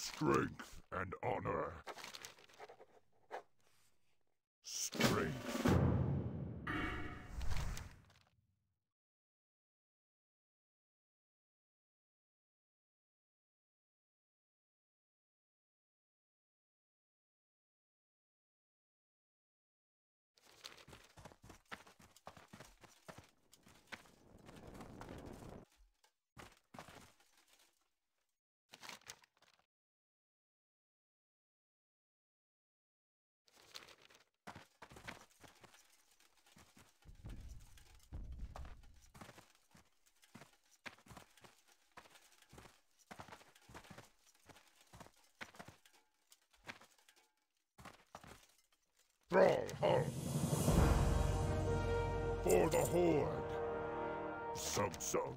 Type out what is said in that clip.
Strength and honor. Strength. Thrall home! For the Horde! Samsung.